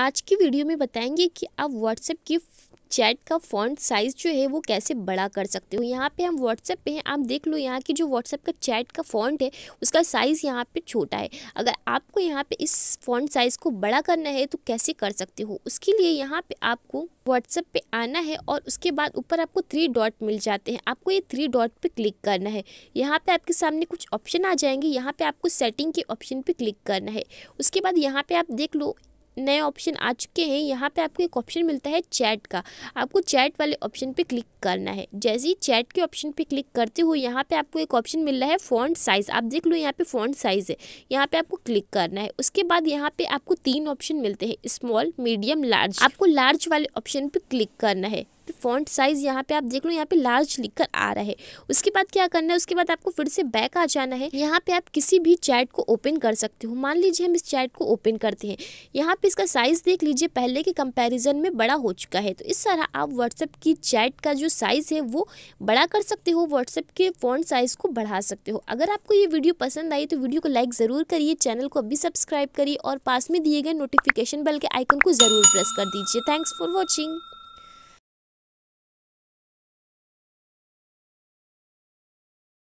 आज की वीडियो में बताएँगे कि आप व्हाट्सएप की चैट का फ़ॉन्ट साइज़ जो है वो कैसे बड़ा कर सकते हो। यहाँ पे हम व्हाट्सएप पे हैं, आप देख लो यहाँ की जो व्हाट्सएप का चैट का फ़ॉन्ट है, उसका साइज़ यहाँ पे छोटा है। अगर आपको यहाँ पे इस फ़ॉन्ट साइज़ को बड़ा करना है तो कैसे कर सकते हो? उसके लिए यहाँ पे आपको व्हाट्सएप पे आना है और उसके बाद ऊपर आपको थ्री डॉट मिल जाते हैं। आपको ये थ्री डॉट पे क्लिक करना है। यहाँ पे आपके सामने कुछ ऑप्शन आ जाएँगे। यहाँ पे आपको सेटिंग के ऑप्शन पे क्लिक करना है। उसके बाद यहाँ पे आप देख लो नए ऑप्शन आ चुके हैं। यहाँ पे आपको एक ऑप्शन मिलता है चैट का। आपको चैट वाले ऑप्शन पे क्लिक करना है। जैसे ही चैट के ऑप्शन पे क्लिक करते हो, यहाँ पे आपको एक ऑप्शन मिल रहा है फ़ॉन्ट साइज़ आप देख लो, यहाँ पे फ़ॉन्ट साइज़ है। यहाँ पे आपको क्लिक करना है। उसके बाद यहाँ पे आपको तीन ऑप्शन मिलते हैं स्मॉल मीडियम लार्ज आपको लार्ज वाले ऑप्शन पर क्लिक करना है। फ़ॉन्ट साइज़ यहाँ पे आप देख लो, यहाँ पे लार्ज लिखकर आ रहा है। उसके बाद क्या करना है? उसके बाद आपको फिर से बैक आ जाना है। यहाँ पे आप किसी भी चैट को ओपन कर सकते हो। मान लीजिए हम इस चैट को ओपन करते हैं। यहाँ पे इसका साइज़ देख लीजिए, पहले के कंपैरिजन में बड़ा हो चुका है। तो इस तरह आप व्हाट्सएप की चैट का जो साइज़ है, वो बड़ा कर सकते हो। व्हाट्सएप के फ़ॉन्ट साइज़ को बढ़ा सकते हो। अगर आपको ये वीडियो पसंद आई तो वीडियो को लाइक ज़रूर करिए। चैनल को अभी सब्सक्राइब करिए और पास में दिए गए नोटिफिकेशन बेल के आइकन को ज़रूर प्रेस कर दीजिए। Thanks for watching